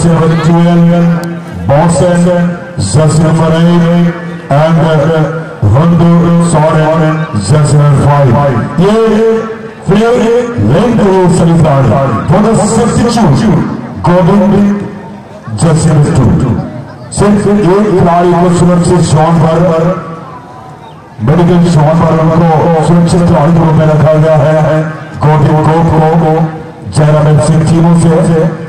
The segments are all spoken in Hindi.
jersey number 12, Boston, jersey number 8, and Hundu Soren, jersey number 5. ये प्लेयर लेन को सलीफाड़ for the substitute Govind jersey number 2. सिर्फ़ एक खिलाड़ी को सुरक्षित शॉट पर मेडिकल शॉट पर उनको सुरक्षित खिलाड़ी के में रखा गया है गोविंद को जयराम सिंह टीमों से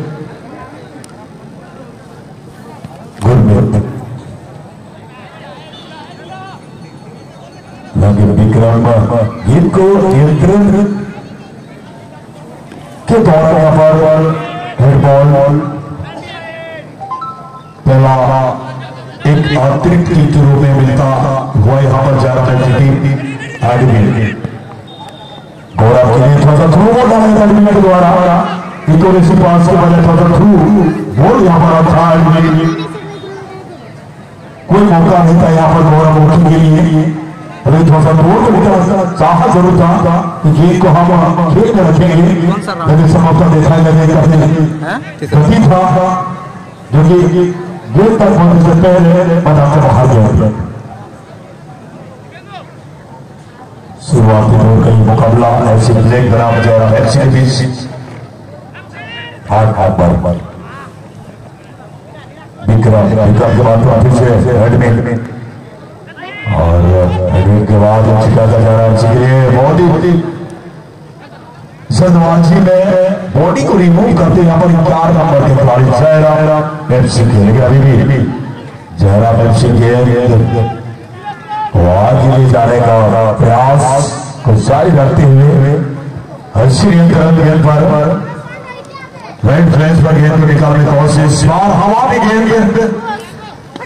लगे विक्रम इनको नियंत्रण के दौरान यहाँ पर हेड बॉल पहला एक अतिरिक्त टीम के रूप में मिलता हुआ यहाँ पर जा रहा है टीम एडमिन गौरव के लिए थोड़ा थ्रू बॉल है के द्वारा इतने से पास के बजाय थोड़ा थ्रू बॉल यहाँ पर है एडमिन कोई मौका नहीं था यहाँ पर गौरव उठने के लिए। चाहा ज़रूर था कि को हम खेल में रखेंगे लेकिन समाप्त देखा गति था जो कि गेंद तक पहुँचने से पहले मैदान से बाहर गया शुरुआती दौर का मुकाबला ऐसे ब्लैक बना जयराम एफसी के बीच हाथ बार बार विक्रम विक्रम के बाद वापिस से हेडमेन और हेडमेन के बाद का जा रहा है एफसी के लिए बहुत ही बहुत में बॉडी को रिमूव करते यहाँ पर चार नंबर के खिलाड़ी जयराम एफसी के लेकिन अभी भी जयराम एफसी के वो आगे ले जाने का प्रयास को जारी रखते हुए हर्षी गेंद पर राइट फ्लैंस पर गेंद को निकालने की कोशिश। बार हवा में गेंद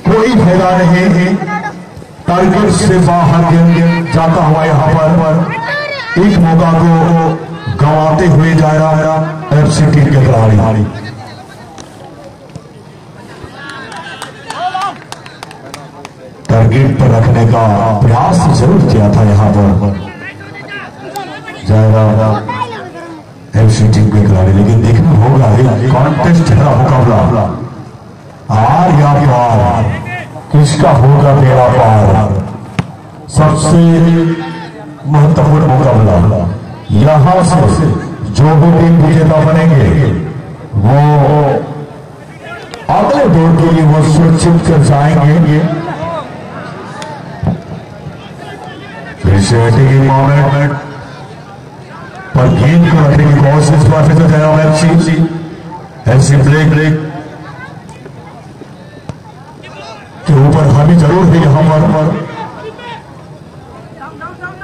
कोई फ़ायदा नहीं। टारगेट से बाहर जाता हुआ यहाँ पर एक मौका को गंवाते हुए जा रहा है एफसी टीम के खिलाड़ी। टारगेट पर रखने का प्रयास ज़रूर किया था यहाँ पर जयराम एफसी टीम के खिलाड़ी। लेकिन देखना होगा कॉन्टेस्ट है मुकाबला। आर या पार किसका होगा मेरा पार? सबसे महत्वपूर्ण मुकाबला यहाँ से जो भी टीम विजेता बनेंगे, वो अगले दौर के लिए वो सुरक्षित कर जाएँगे। फिर पर गेंद को रखने की कोशिश पर गया एफसी एफसी ब्रेक ब्रेक के ऊपर हावी ज़रूर है यहाँ पर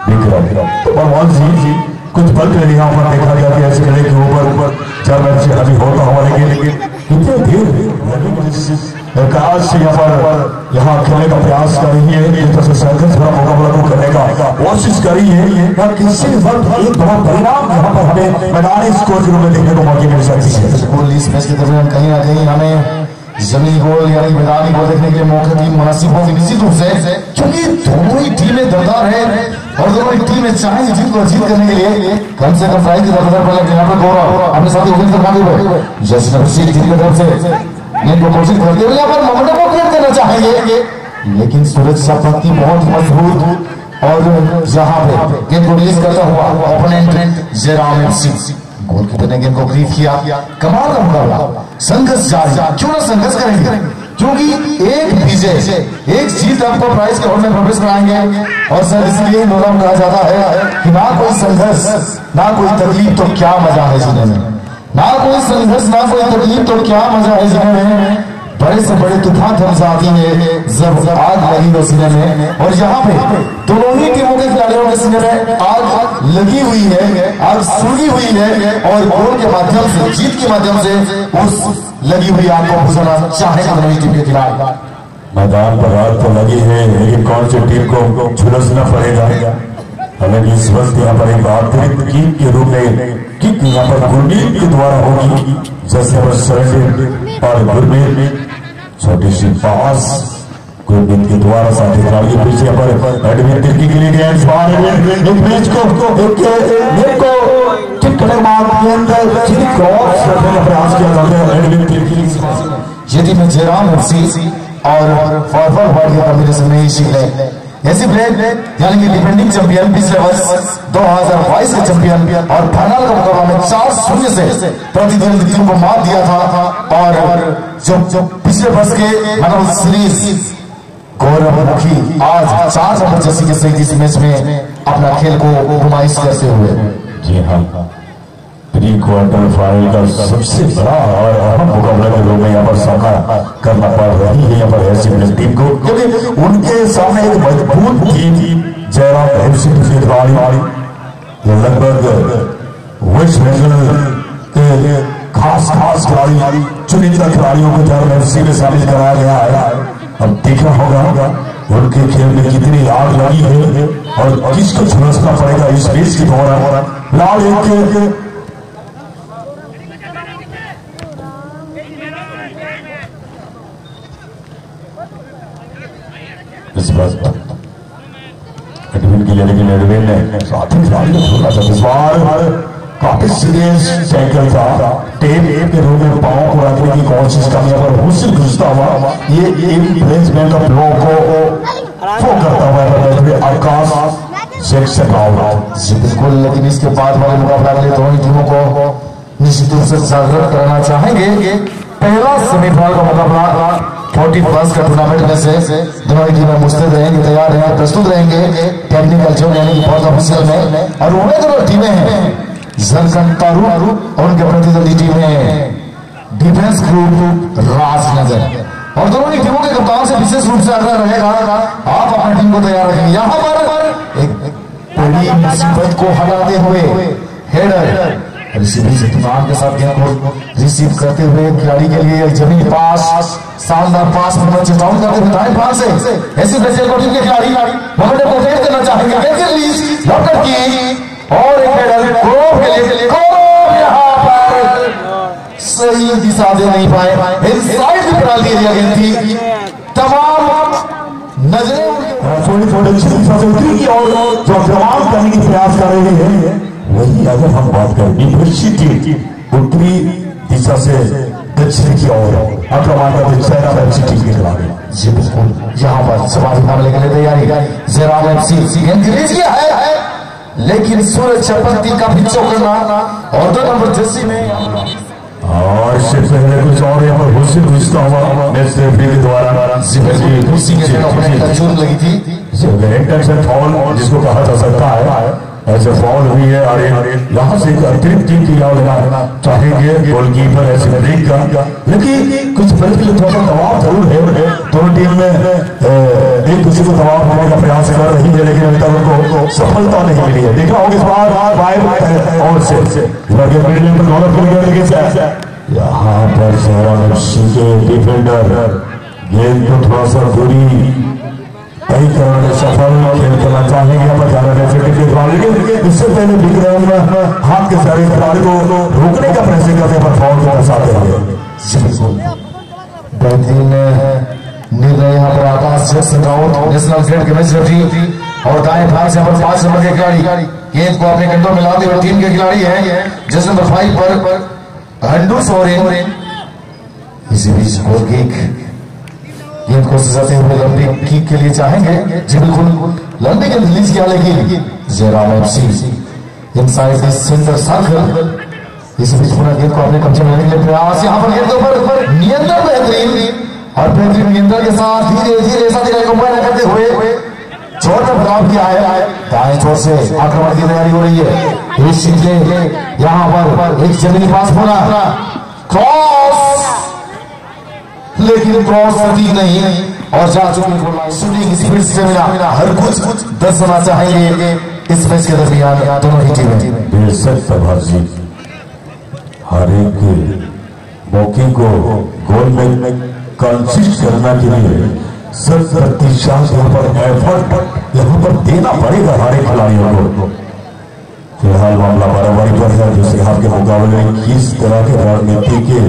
दिख रहा दिख रहा और वन जी जी पल पहले यहाँ पर देखा गया कि ऐसे खड़े के ऊपर ऊपर जब ऐसे हावी होता हुआ लेकिन कितने देर से यहाँ पर, यहाँ खेलने का प्रयास कर रही है एक तरह से संघर्ष भरा मुकाबला को करने का कोशिश करी है। या किसी वक्त एक बहुत परिणाम यहाँ पर हमें मैदानी स्कोर के रूप में देखने को मौके मिल सकती है। बिल्कुल इस मैच के दरमियान कहीं ना कहीं हमें जमीनी गोल यानी मैदानी गोल देखने के मौके की मुनासिब होगी निश्चित रूप से, क्योंकि दोनों ही टीमें दरदार है और दोनों ही टीमें चाहेंगी जीत को अजीत करने के लिए कम से कम प्राइज की दरदार पर यहाँ पर गौरव अपने साथी उदित करना भी जैसे नफसी टीम की तरफ़ से गेंद को कोशिश करते हुए यहाँ पर मोमेंटम को क्रिएट करना चाहेंगे। लेकिन सूरज सपत्ति बहुत मज़बूत और यहाँ पे गेंद को रिलीज़ करता हुआ ओपोनेंट जयराम सिंह गोलकीपर ने गेंद को क्रीज किया। कमाल का मुकाबला। संघर्ष जारी। क्यों ना संघर्ष करेंगे? क्योंकि एक विजय एक जीत आपको प्राइस के होल्ड में प्रवेश कराएँगे। और सर, इसलिए मोरम कहा जाता है कि ना कोई संघर्ष, ना कोई तकलीफ़ तो क्या मज़ा है जीने में? ना कोई संघर्ष, ना कोई तकलीफ़ तो क्या मज़ा है जीने में? बड़े से बड़े तूफ़ान थम जाती है जब आग लगी हो सीने में। और यहाँ पे दोनों ही टीमों के खिलाड़ियों के सीने में आग लगी हुई है, आग सूगी हुई है, और गोल के माध्यम से, जीत के माध्यम से उस लगी हुई आग को बुझाना चाहेगा दोनों टीम के खिलाड़ी मैदान पर आग तो लगी है, लेकिन कौन सी टीम को झुलसना पड़ेगा? हालाँकि इस वक्त यहाँ पर एक अतिरिक्त किक के रूप में किक यहाँ पर गुरमीत के द्वारा होगी, जैसे और सी पास गुरमीत के द्वारा साथी खिलाड़ी पीछे पर एडमिन तिरकी के लिए गया बाहर एक मैच को, एक नेट को किक करने के अंदर ठीक क्रॉस रखने का प्रयास किया जाता है एडमिन तिरकी ये टीम जयराम एफसी और फॉरवर्ड वर्ल्ड के कॉम्बिनेशन में ही। शिखले ऐसी प्ले यानी कि डिफेंडिंग चैंपियन पिछले वर्ष 2022 के चैंपियन और फाइनल का मुकाबला में चार शून्य से प्रतिद्वंदी टीम को मात दिया था। और जो जो पिछले वर्ष के मैन सीरीज़ गौरव मुखी, आज चार नंबर जर्सी के सहित इस मैच में अपना खेल को नुमाइश करते हुए। जी हाँ। प्री क्वार्टर फाइनल का सबसे बड़ा और अहम मुकाबला के में यहाँ पर सामना करना पड़ रही है। यहाँ पर ऐसी टीम को क्योंकि उनके सामने एक मज़बूत टीम जयराम एफसी की खिलाड़ी। जो लगभग वेस्ट बंगाल के खास खास खिलाड़ी चुनिंदा खिलाड़ियों को जयराम एफसी में शामिल कराया गया है, अब देखना होगा उनके खेल में कितनी आग लगी है और किसको झुलसना पड़ेगा इस रेस के दौरान। लाल एक, इस बार एडविन की लेकिन एडविन ने साथी खिलाड़ी को थोड़ा सा इस बार काफ़ी सीरियस टैकल था टेप के रूप में पाँव को रखने की कोशिश करने पर हुसिल घुसता हुआ, ये एक प्लेसमेंट ऑफ़ लो को फो करता हुआ आकाश सेक्शन आउट जी, बिल्कुल, लेकिन इसके बाद वाले मुकाबला के लिए दोनों टीमों को निश्चित रूप से जागृत कराना चाहेंगे। पहला सेमीफाइनल का मुकाबला फोर्टी प्लस का टूर्नामेंट में से दोनों ही टीमें मुस्तैद रहेंगे, तैयार रहेंगे, प्रस्तुत रहेंगे। टेक्निकल जोन यानी कि बहुत ऑफिशियल में। और उन्हें दोनों टीमें हैं। जनकन तारू और उनके प्रतिद्वंदी टीमें डिफेंस ग्रुप राजनगर। और दोनों ही टीमों के कप्तान से विशेष रूप से आग्रह रहेगा, आप अपनी टीम को तैयार रखेंगे। यहाँ पर एक बड़ी मुसीबत को हटाते हुए हेडर के साथ गेंद को रिसीव करते हुए खिलाड़ी के लिए ज़मीन पास, शानदार पास में चेतावनी करते हुए दाएँ पास से ऐसी ब्राज़ील को टीम के खिलाड़ी मोमेंट को फेड करना चाहेंगे लॉकर की और एक हेडर क्रोव के लिए क्रोव यहाँ पर सही दिशा दे नहीं पाए। इनसाइड की पेनाल्टी एरिया गेंद थी। तमाम नज़रें थोड़ी थोड़ी दिशा से उतरी की और जो जवाब करने की प्रयास कर रहे हैं वही अगर हम बात करें टीम उत्तरी दिशा से दक्षिण की ओर का दिशा विपक्षी टीम के खिलाड़ी। जी बिल्कुल। यहाँ पर सवाल मामले के लिए तैयारी। जयराम एफसी गेंद रिलीज़ किया है। लेकिन सूरज चपंती का भी चौकना और दो नंबर जर्सी में। और इससे पहले कुछ और यहाँ पर हुसैन घुसता हुआ मैच रेफरी के द्वारा उसी के अपने तर्जुम लगी थी। फॉल जिसको कहा जा सकता है ऐसे फॉल हुई है और यहाँ से एक अतिरिक्त टीम की याद लेना चाहेंगे गोलकीपर ऐसे ब्रेक का लेकिन कुछ पल के लिए थोड़ा सा दबाव ज़रूर है। दोनों टीम में एक दूसरे को दबाव होने का प्रयास कर रही है, लेकिन अभी तक उनको सफलता नहीं मिली है। देखा होगा इस बार, बाहर और से। यहाँ पर सहरा के डिफेंडर गेंद को थोड़ा सा दूरी। कई तरह से सफल खेल खेलना चाहेंगे पर ज़्यादा रेफरी के खिलाड़ी लेकिन इससे पहले विक्रम हाथ के सारे खिलाड़ी को रोकने का प्रयास करते पर फाउल को फंसाते हुए। बेहतरीन निर्णय यहाँ पर जैक्सन राउत नेशनल ग्रेड के मैच रेफरी और दाएँ भाग से यहाँ पर पाँच नंबर के खिलाड़ी। गेंद को अपने कंट्रोल में लाते हुए टीम के खिलाड़ी हैं जिस नंबर फाइव पर हंडू सोरेन। इसी बीच गोल किक गेंद को सजाते हुए लंबी किक के लिए चाहेंगे जी बिल्कुल लंबी गेंद रिलीज़ किया, लेकिन Jairam FC inside the centre circle इस बीच पुनः गेंद को अपने कब्जे में लेने के प्रयास, यहाँ पर गेंद के ऊपर नियंत्रण बेहतरीन, और बेहतरीन नियंत्रण के साथ धीरे धीरे ऐसा धीरे कंबाइन करते हुए छोर में बदलाव किया है। दाएँ छोर से आक्रमण की तैयारी हो रही है। इस के यहाँ पर एक जमीनी पास पूरा क्रॉस लेकिन क्रॉस सटीक नहीं, और जा चुकी शूटिंग स्पीड से मिला। हर कुछ दस होना चाहेंगे। इस मैच के दरमियान दोनों ही टीमें। बेशक जी, हर एक मौके को गोल में कंसिस्ट करना के लिए सब प्रतिशत यहाँ पर एफर्ट यहाँ पर देना पड़ेगा हर एक खिलाड़ियों को। फ़िलहाल मामला बराबरी पर है, जो सिहाब के मुकाबले किस तरह के रणनीति के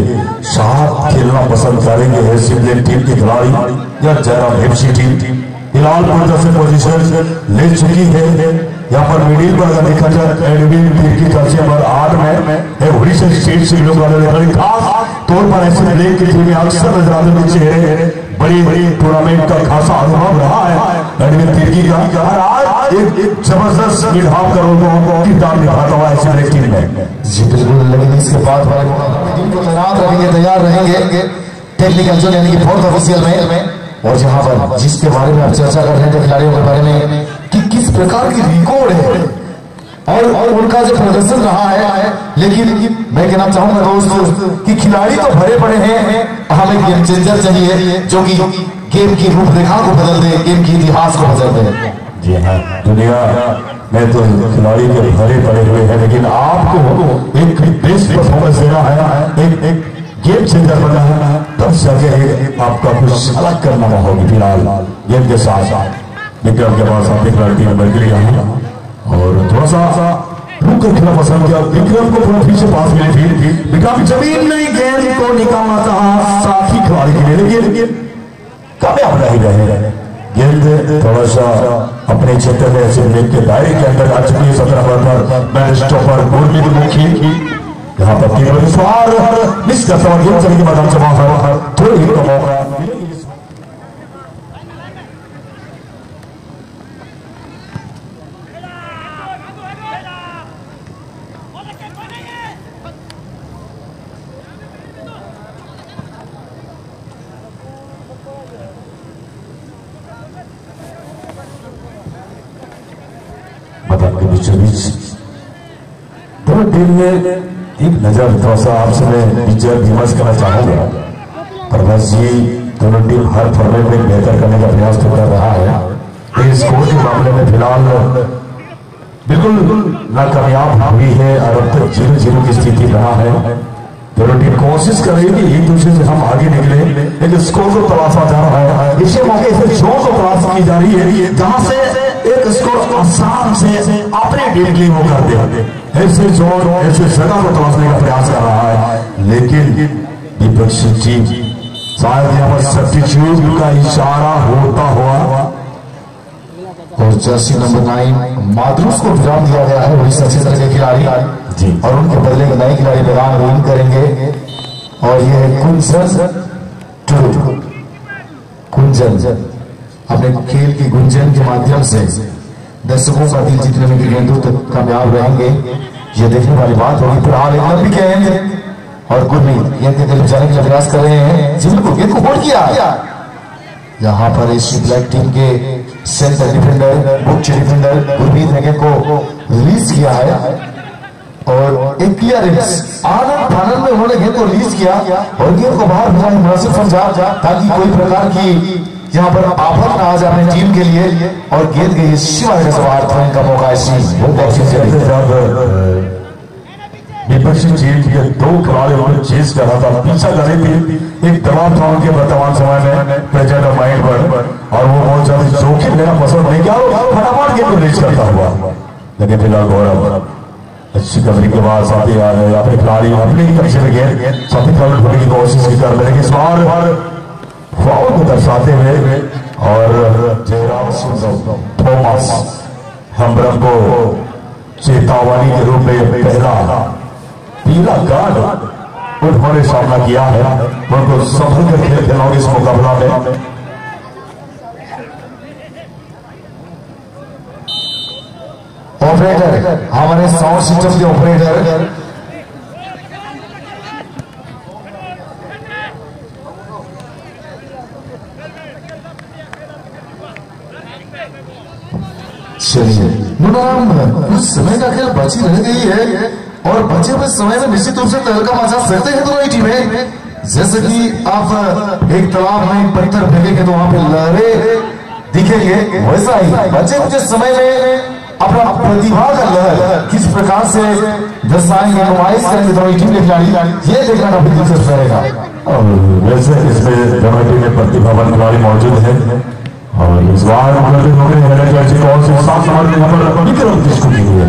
साथ खेलना पसंद करेंगे। ब्लेड टीम के खिलाड़ी या जयराम हेप्सी टीम। फ़िलहाल पंद्रह से पोजीशन ले चुकी है। यहाँ पर मिडिल पर अगर देखा जाए एडविन टीम की तरफ़ से नंबर आठ में है, उड़ीसा स्टेट से लोग खास तौर पर ऐसे ब्लेड की टीमें अक्सर नज़र आते हैं चेहरे बड़ी बड़ी टूर्नामेंट का खासा अनुभव रहा है। एडविन तिर्की का आज एक एक ज़बरदस्त मिड हाफ़ का रोल किरदार निभाता हुआ ऐसे ब्लेड टीम में। जी बिल्कुल लेकिन इसके बाद टीम को तैनात रहेंगे, तैयार रहेंगे। टेक्निकल जोन यानी कि फोर्थ ऑफिशियल में। और जहाँ पर जिसके बारे में आप चर्चा कर रहे थे खिलाड़ियों के बारे में कि किस प्रकार की रिकॉर्ड है। और और उनका जो प्रदर्शन रहा है, लेकिन मैं कहना चाहूँगा दोस्तों कि खिलाड़ी तो भरे पड़े हैं। हमें गेम चेंजर चाहिए, जो कि गेम की रूपरेखा को बदल दे गेम के इतिहास को बदल दे। जी हाँ। दुनिया में तो खिलाड़ी के भरे पड़े हुए हैं, लेकिन आपको एक बेस्ट परफॉर्मेंस देना है, एक एक गेम चेंजर बनना है। तब एक आपका कुछ अलग करना होगी फ़िलहाल गेम के साथ। साथ विक्रम के पास आप खिलाड़ी नंबर के लिए आए। और थोड़ा सा रुक खेलना पसंद किया। विक्रम को थोड़ा पास मिले फिर विक्रम ज़मीन गेंद को निकालना चाहा खिलाड़ी के लिए। लेकिन कामयाब नहीं रहे गेंद थोड़ा सा अपने क्षेत्र में ऐसे विवेक के दायरे के अंदर आ चुकी है सत्रह नंबर पर मैच स्टॉपर गुरमीत मुखी यहाँ पर तीन करता हुआ गेम चलने के बाद थोड़ी ही का मौका मैदान के बीचों बीच दोनों टीम में एक नज़र थोड़ा सा आपसे मैं विचार विमर्श करना चाहूँगा। प्रभाष जी, दोनों टीम हर फॉर्मेट में बेहतर करने का प्रयास तो कर रहा है। लेकिन स्कोर के मामले में फ़िलहाल बिल्कुल नाकामयाब हुई है और अब तक ज़ीरो ज़ीरो की स्थिति रहा है। दोनों टीम कोशिश कर रही कि एक दूसरे से हम आगे निकले, लेकिन स्कोर को तलाशा जा रहा है। इसी मौके से ज़ोर को तलाश की जा रही है। जहाँ से एक स्कोर आसान से अपने लिए वो करते हैं ऐसे ज़ोर ऐसे जगह को तलाशने का प्रयास कर रहा है। लेकिन विपक्षी टीम शायद यहाँ पर सब्सिट्यूट का इशारा होता हुआ। और जर्सी नंबर नाइन माधुस को विराम दिया गया है। उड़ीसा क्षेत्र के खिलाड़ी। जी। और उनके बदले में नए खिलाड़ी मैदान रोल करेंगे। और ये है कुंजन टू। कुंजन। अपने खेल की गुंजन के माध्यम से दर्शकों का दिल जीतने में गेंदों तक कामयाब रहेंगे। ये देखने वाली बात होगी फ़िलहाल एक लंबी गेंद और गुरमीत गेंद के करीब जाने के प्रयास कर रहे हैं। जिनको गेंद को होल्ड किया। यहाँ पर इस ब्लैक टीम के सेंटर डिफेंडर मुख्य डिफेंडर गुरमीत ने गेंद को रिलीज़ किया है। और एक क्लियरेंस आनंद फानंद में उन्होंने गेंद को रिलीज़ किया। और गेंद को बाहर भेजा मुनासिब समझा, ताकि कोई प्रकार की यहाँ पर आफत ना आ जाए अपनी टीम के लिए और गेंद गई शिवाय का सवार थ्रोइंग का मौका इस बॉक्सिंग से जब विपक्षी टीम के दो खिलाड़ी उन्होंने चेस कर था। पीछा कर थी एक दबाव था उनके वर्तमान समय में प्रेजेंट ऑफ़ माइंड पर। और वो बहुत ज़्यादा जोखिम लेना पसंद नहीं किया फटाफट गेम को रिलीज़ करता हुआ। लेकिन फ़िलहाल गौरव, अच्छी कवरी के बाद साथी आ रहे अपने खिलाड़ी अपने ही कक्षे में गए। साथी खिलाड़ी ढूँढने की कोशिश कर रहे हैं। इस बार को दर्शाते हुए और जयराम सिंह, थॉमस हमरम को चेतावनी के रूप में पहला पीला कार्ड उन्होंने सामना किया है। उनको संभल कर खेल इस मुकाबला में ऑपरेटर हमारे साउंड सिस्टम के ऑपरेटर चलिए मुनाम कुछ समय का खेल बची रह गई है और बचे हुए समय में निश्चित रूप से तहलका मचा सकते हैं दोनों ही टीमें। जैसे कि आप, एक तालाब में पत्थर फेंकेंगे तो वहाँ पे लहरें दिखेंगे। वैसा ही बचे कुछ समय में अपना प्रतिभा का लहर किस प्रकार से दर्शाएँगे नुमाइश करेंगे दोनों टीम के खिलाड़ी, ये देखना काफ़ी दिलचस्प रहेगा। और वैसे इसमें दोनों टीम में प्रतिभावान खिलाड़ी मौजूद है। और इस बार मतलब हो गए हेडर कौन से सात नंबर यहाँ पर विक्रम जिसको की हुई है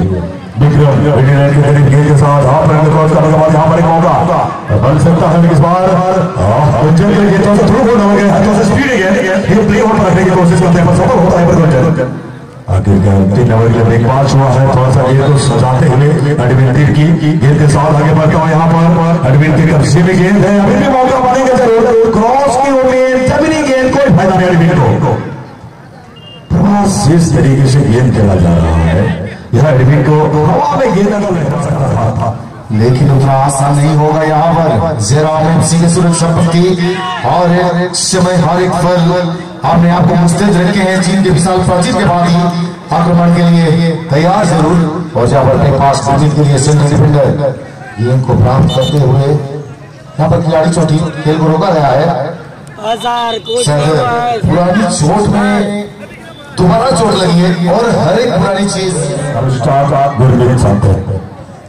विक्रम विक्रम के करीब गेंद के साथ हाफ़ रन क्रॉस करने के बाद यहाँ पर एक मौका। बन सकता है इस बार। गुंजन के गेंदों से थ्रू होना हो गया तो से स्पीड है ये। प्ले आउट रखने की कोशिश करते हैं, पर सफल होता है पर गुंजन। आखिरकार तीन नंबर के लिए पास हुआ है, थोड़ा सा ये तो सजाते हुए एडविन की गेंद के साथ आगे बढ़ता हूँ यहाँ पर। एडविन तीर कब्जे में गेंद है, अभी भी मौका बनेगा ज़रूर। क्रॉस की उम्मीद जमीनी गेंद, कोई फ़ायदा नहीं एडविन को। इस तरीके से गेंद खेला जा रहा है। यह एडविन को हवा में गेंद अगर लगा सकता था लेकिन उतना आसान नहीं होगा यहाँ पर। जयराम एमसी के सुरक्षा पट्टी और एक समय हर एक फल आपने आपको मुस्तैद रखे हैं। चीन के विशाल प्राचीन के बाद ही आक्रमण के लिए तैयार ज़रूर। और जहाँ पर पास प्राचीन के लिए सेंट्रल डिफेंडर गेंद को प्राप्त करते हुए यहाँ पर खिलाड़ी चोटी खेल को रोका गया है। पुरानी चोट में दोबारा चोट लगी है और हर एक पुरानी चीज़। अब हैं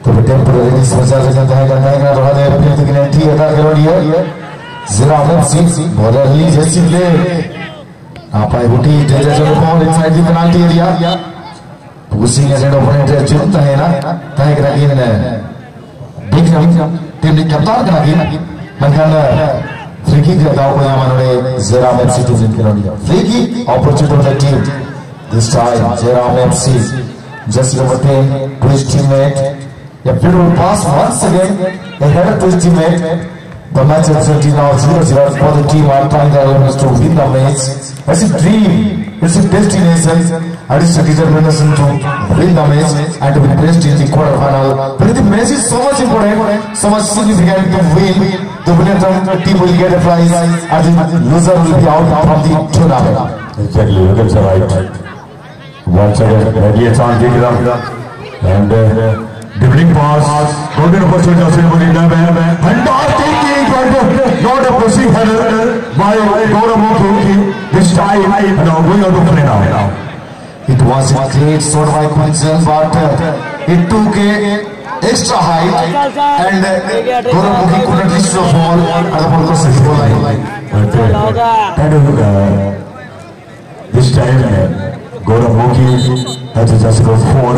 तो टेम्पररी समस्या से है करना है रहा है अपनी तक ने ठीक है खिलाड़ी है। जरा हमने सी बॉलर रिलीज़ है सिले आप आई बुटी तेरे जो ball inside the penalty area pushing as and opponent चुनता है ना ताकि रखी ने बिग टीम ने कप्तान करा की मनखान फ्री किक देता को यहाँ मनोरे जेराम एफसी टू जिन खिलाड़ी free kick opportunity for the team this time Jairam FC just number 10 to his teammate a beautiful pass once again a header to his teammate the match is 20 now 0-0 for the team are trying their limits to win the match it's a dream it's a destination and it's a determination to win the match and to be placed in the quarter final but the match is so much important so much significant to win the winner team will get a prize and the loser will be out from the tournament Exactly, at the right. Once again, ready a chance, Vikram. And uh, dribbling pass, golden opportunity of Srimani Dab. Fantastic kick, but not a pushing header by Gaurav Mukhi. This time, now going out of play now. It was a great shot by Quinton, but uh, it took a extra height and uh, Gaurav Mukhi couldn't reach the ball and the ball was a goal line. But uh, uh, this time, uh, Gaurav Mukhi has just got four,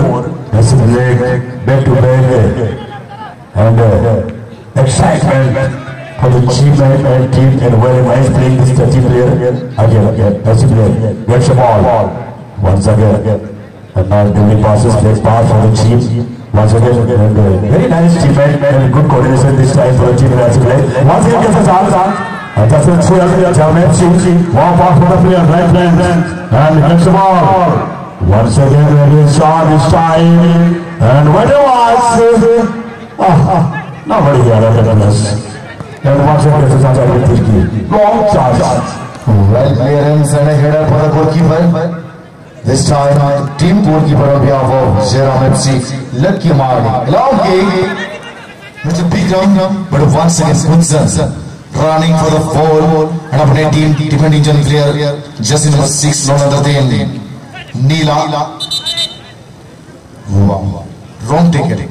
has leg back to back, uh, and uh, excitement for the and, and team and very nice playing this 30 player again, again, 30 player gets the ball once again, and now Billy passes, gets pass for the team. Once again, and, uh, very nice teammate and good coordination this time for the team as play. Once again, gets a chance. And that's it, Suyas, Jamet Singh, one pass for the player, right hand, and gets the ball. Once again, ready shot this time, and what it was, ah, nobody here at us. And once again, gets a chance at the. Long chance. Well clearance and a header for the goalkeeper. This time, team goalkeeper on behalf of Zeram FC, Lucky Mardi. Long kick. It's a big run, but once again, Quinton running for the ball and अपने team defending zone player just in number six none other than Neela. Wow. Wrong ticket.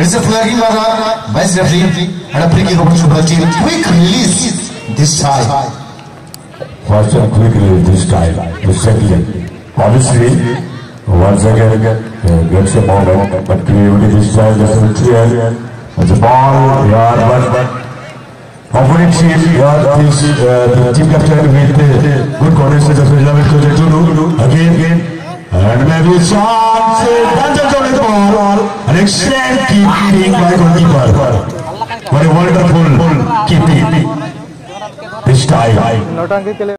It's a flagging by the match referee and a free kick opportunity for the team. Quick release this time. First and quickly this time, the second. Obviously, once again, uh, gets a moment, but creativity this time doesn't clear. It's a ball, yeah, but, opponent team, yeah, this, uh, the team captain with uh, good coordination, just with Lamit Kote Tunu, again, again, and maybe a chance, Danjan on the ball, an excellent keeping by goalkeeper. What a wonderful keeping this time.